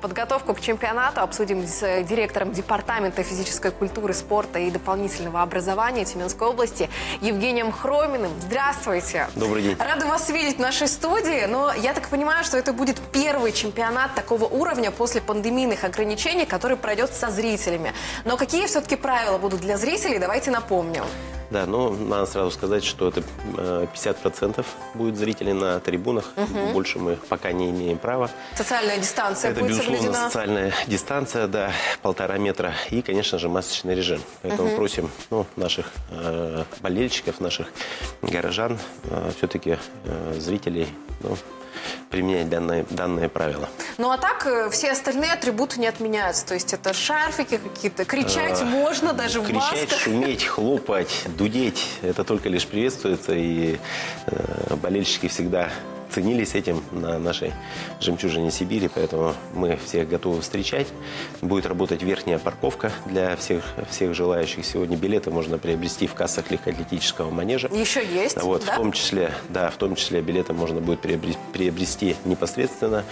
Подготовку к чемпионату обсудим с э, директором Департамента физической культуры, спорта и дополнительного образования Тюменской области Евгением Хроминым. Здравствуйте. Добрый день. Рада вас видеть в нашей студии, но я так понимаю, что это будет первый чемпионат такого уровня после пандемийных ограничений, который пройдет со зрителями. Но какие все-таки правила будут для зрителей, давайте напомним. Да, ну, надо сразу сказать, что это э, 50% будет зрителей на трибунах. Больше мы пока не имеем права. Социальная дистанция это, будет безусловно, соблюдена. социальная дистанция, да, полтора метра. И, конечно же, масочный режим. Поэтому просим ну, наших э, болельщиков, наших горожан, все-таки зрителей, ну, применять данные, данные правила. Ну а так э, все остальные атрибуты не отменяются. То есть это шарфики какие-то. Кричать можно даже в Э, Кричать, масках. шуметь, хлопать, дудеть, это только лишь приветствуется. И э, болельщики всегда ценились этим на нашей жемчужине Сибири, поэтому мы всех готовы встречать. Будет работать верхняя парковка для всех, всех желающих. Сегодня билеты можно приобрести в кассах легкоатлетического манежа. Еще есть, Вот, да? в том числе, да, в том числе билеты можно будет приобрести, приобрести непосредственно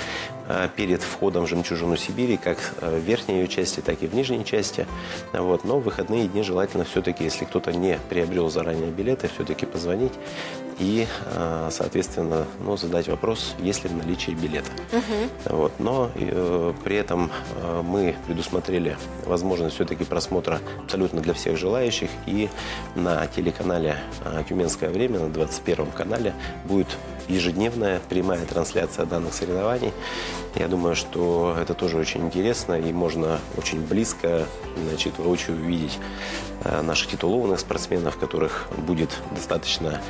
э, перед входом в жемчужину Сибири, как э, в верхней ее части, так и в нижней части. Вот, но в выходные дни желательно все-таки, если кто-то не приобрел заранее билеты, все-таки позвонить и, э, соответственно, ну, задать вопрос, есть ли в наличии билета. Вот, но э, при этом э, мы предусмотрели возможность все-таки просмотра абсолютно для всех желающих. И на телеканале э, «Тюменское время», на 21 канале, будет ежедневная прямая трансляция данных соревнований. Я думаю, что это тоже очень интересно и можно очень близко, значит, воочию увидеть э, наших титулованных спортсменов, которых будет достаточно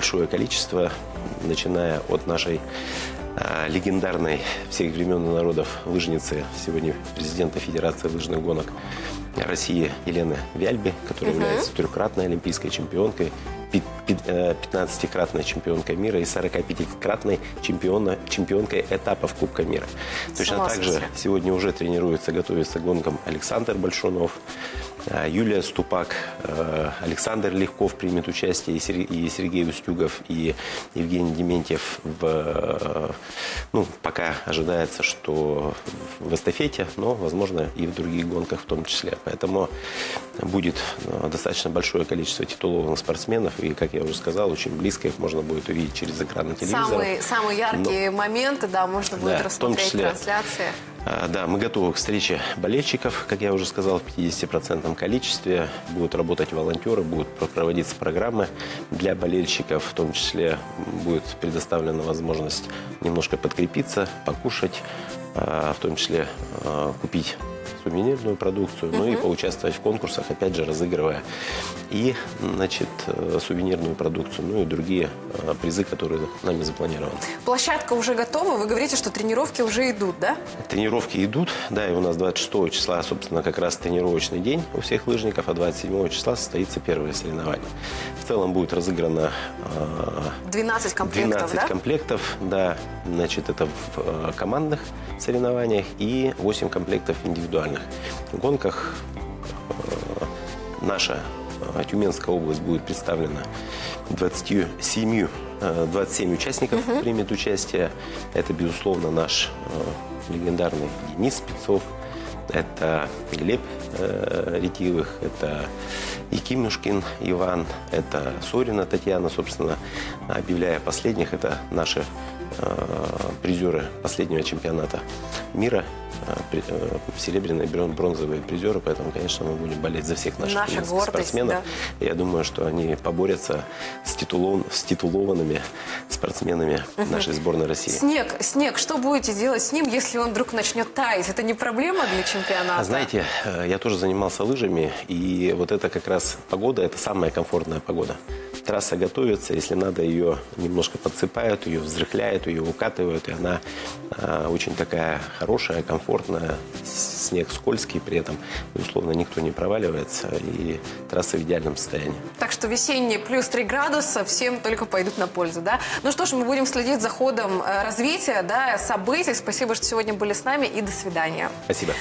большое количество, начиная от нашей э, легендарной всех времен и народов лыжницы, сегодня президента Федерации лыжных гонок России Елены Вяльби, которая является трехкратной олимпийской чемпионкой, пи- пи- э, 15-кратной чемпионкой мира и 45-кратной чемпиона, чемпионкой этапов Кубка мира. Точно так же сегодня уже тренируется, готовится к гонкам Александр Большунов, Юлия Ступак, э, Александр Легков примет участие, и Сер- и Сергей Устюгов, и Евгений Дементьев. В, э, ну, пока ожидается, что в эстафете, но, возможно, и в других гонках в том числе. Поэтому будет э, достаточно большое количество титулованных спортсменов, и, как я уже сказал, очень близко их можно будет увидеть через экраны телевизора. Самые, самые яркие моменты, да, можно будет Да, в том рассмотреть числе. трансляции. А, Да, мы готовы к встрече болельщиков, как я уже сказал, в 50% количестве. Будут работать волонтеры, будут про- проводиться программы для болельщиков. В том числе будет предоставлена возможность немножко подкрепиться, покушать, а, в том числе а, купить сувенирную продукцию, ну и поучаствовать в конкурсах, опять же, разыгрывая и, значит, э, сувенирную продукцию, ну и другие э, призы, которые нами запланированы. Площадка уже готова, вы говорите, что тренировки уже идут, да? Тренировки идут, да, и у нас 26 числа, собственно, как раз тренировочный день у всех лыжников, а 27 числа состоится первое соревнование. В целом будет разыграно э, 12 комплектов, 12 да? комплектов, да, значит, это в э, командных соревнованиях и 8 комплектов в индивидуальных гонках. Э, наша э, Тюменская область будет представлена 27, э, 27 участников примет участие. Это, безусловно, наш э, легендарный Денис Спецов, это Глеб э, Ретивых, это Якимюшкин Иван, это Сорина Татьяна, собственно, объявляя последних, это наши э, призеры последнего чемпионата мира, э, э, серебряные, брон- бронзовые призеры, поэтому, конечно, мы будем болеть за всех наших Наша гордость, спортсменов. Я думаю, что они поборются с, титулов- с титулованными спортсменами нашей сборной России. Снег, снег, что будете делать с ним, если он вдруг начнет таять? Это не проблема для чемпионата? А знаете, э, я тоже занимался лыжами, и вот это как раз погода, это самая комфортная погода. Трасса готовится, если надо, ее немножко подсыпают, ее взрыхляют, ее укатывают, и она э, очень такая хорошая, комфортная, снег скользкий, при этом, безусловно, никто не проваливается, и трасса в идеальном состоянии. Так что весенние плюс 3 градуса всем только пойдут на пользу, да? Ну что ж, мы будем следить за ходом э, развития, да, событий. Спасибо, что сегодня были с нами и до свидания. Спасибо.